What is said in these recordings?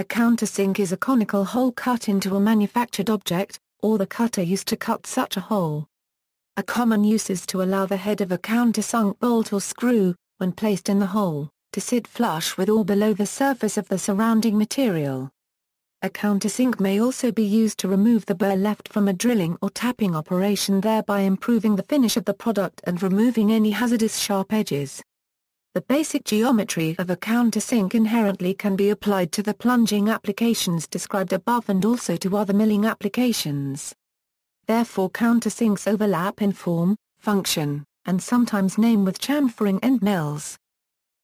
A countersink is a conical hole cut into a manufactured object, or the cutter used to cut such a hole. A common use is to allow the head of a countersunk bolt or screw, when placed in the hole, to sit flush with or below the surface of the surrounding material. A countersink may also be used to remove the burr left from a drilling or tapping operation thereby improving the finish of the product and removing any hazardous sharp edges. The basic geometry of a countersink inherently can be applied to the plunging applications described above and also to other milling applications. Therefore countersinks overlap in form, function, and sometimes name with chamfering end mills.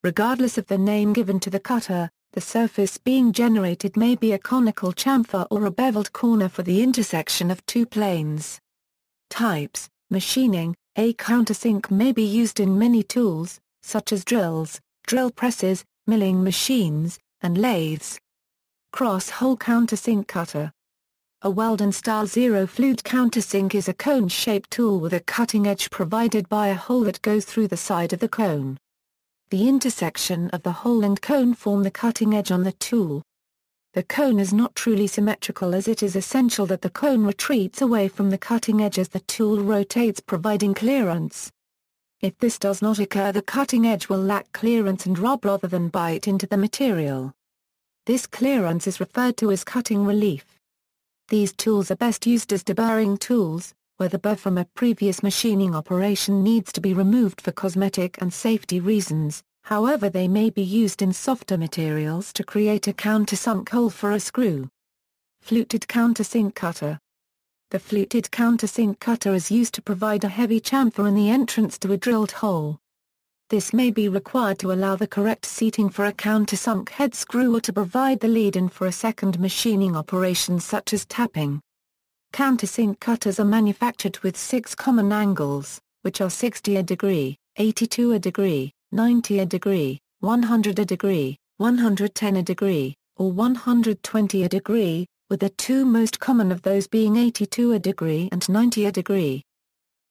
Regardless of the name given to the cutter, the surface being generated may be a conical chamfer or a beveled corner for the intersection of two planes. Types, machining, a countersink may be used in many tools, such as drills, drill presses, milling machines, and lathes. Cross-hole countersink cutter. A Weldon-style zero-flute countersink is a cone-shaped tool with a cutting edge provided by a hole that goes through the side of the cone. The intersection of the hole and cone form the cutting edge on the tool. The cone is not truly symmetrical as it is essential that the cone retreats away from the cutting edge as the tool rotates providing clearance. If this does not occur the cutting edge will lack clearance and rub rather than bite into the material. This clearance is referred to as cutting relief. These tools are best used as deburring tools, where the burr from a previous machining operation needs to be removed for cosmetic and safety reasons, however they may be used in softer materials to create a countersunk hole for a screw. Fluted countersink cutter. The fluted countersink cutter is used to provide a heavy chamfer in the entrance to a drilled hole. This may be required to allow the correct seating for a countersunk head screw or to provide the lead-in for a second machining operation such as tapping. Countersink cutters are manufactured with six common angles, which are 60 a degree, 82 a degree, 90 a degree, 100 a degree, 110 a degree, or 120 a degree, with the two most common of those being 82 a degree and 90 a degree.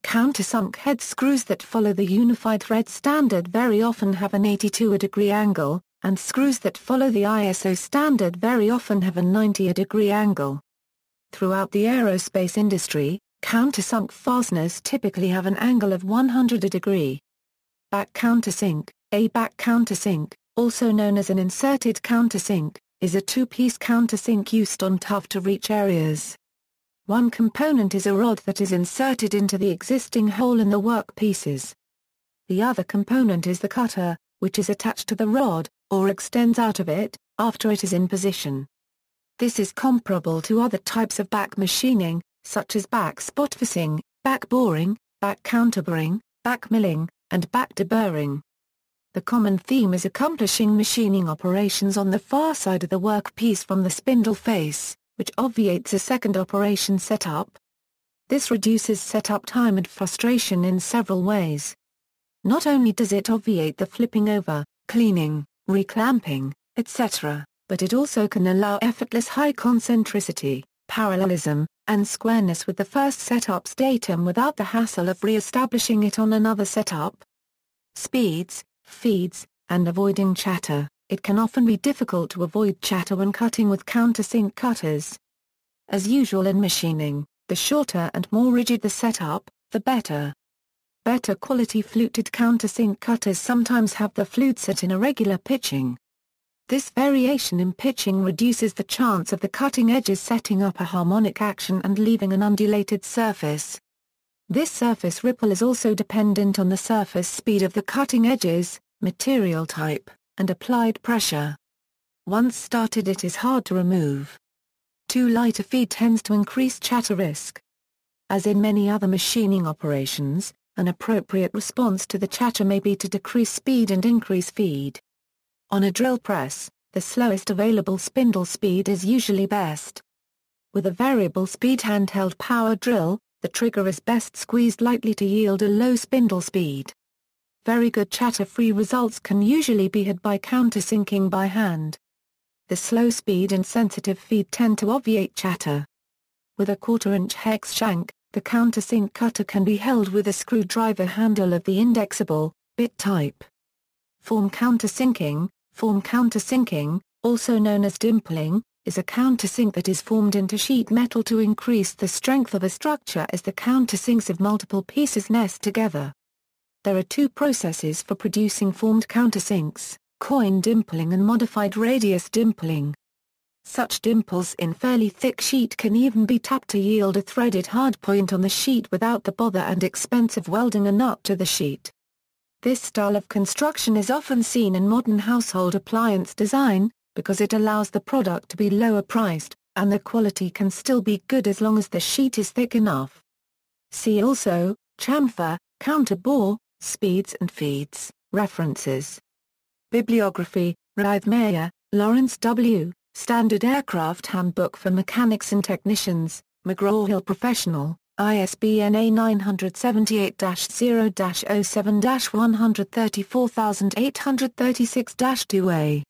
Countersunk head screws that follow the unified thread standard very often have an 82 a degree angle, and screws that follow the ISO standard very often have a 90 a degree angle. Throughout the aerospace industry, countersunk fasteners typically have an angle of 100 a degree. Back countersink, a back countersink, also known as an inserted countersink, is a two-piece countersink used on tough-to-reach areas. One component is a rod that is inserted into the existing hole in the work pieces. The other component is the cutter, which is attached to the rod, or extends out of it, after it is in position. This is comparable to other types of back machining, such as back spot facing, back boring, back counterboring, back milling, and back deburring. The common theme is accomplishing machining operations on the far side of the workpiece from the spindle face, which obviates a second operation setup. This reduces setup time and frustration in several ways. Not only does it obviate the flipping over, cleaning, reclamping, etc., but it also can allow effortless high concentricity, parallelism, and squareness with the first setup's datum without the hassle of re-establishing it on another setup. Speeds, feeds, and avoiding chatter, it can often be difficult to avoid chatter when cutting with countersink cutters. As usual in machining, the shorter and more rigid the setup, the better. Better quality fluted countersink cutters sometimes have the flute flutes at irregular pitching, this variation in pitching reduces the chance of the cutting edges setting up a harmonic action and leaving an undulated surface. This surface ripple is also dependent on the surface speed of the cutting edges, material type, and applied pressure. Once started it is hard to remove. Too light a feed tends to increase chatter risk. As in many other machining operations, an appropriate response to the chatter may be to decrease speed and increase feed. On a drill press, the slowest available spindle speed is usually best. With a variable speed handheld power drill, the trigger is best squeezed lightly to yield a low spindle speed. Very good chatter-free results can usually be had by countersinking by hand. The slow speed and sensitive feed tend to obviate chatter. With a quarter-inch hex shank, the countersink cutter can be held with a screwdriver handle of the indexable, bit type. Form countersinking, Form countersinking, also known as dimpling, is a countersink that is formed into sheet metal to increase the strength of a structure as the countersinks of multiple pieces nest together. There are two processes for producing formed countersinks, coin dimpling and modified radius dimpling. Such dimples in fairly thick sheet can even be tapped to yield a threaded hardpoint on the sheet without the bother and expense of welding a nut to the sheet. This style of construction is often seen in modern household appliance design, because it allows the product to be lower priced, and the quality can still be good as long as the sheet is thick enough. See also, chamfer, counterbore, speeds and feeds, references. Bibliography, Reithmaier, Lawrence W., Standard Aircraft Handbook for Mechanics and Technicians, McGraw-Hill Professional, ISBN A978-0-07-134836-2A.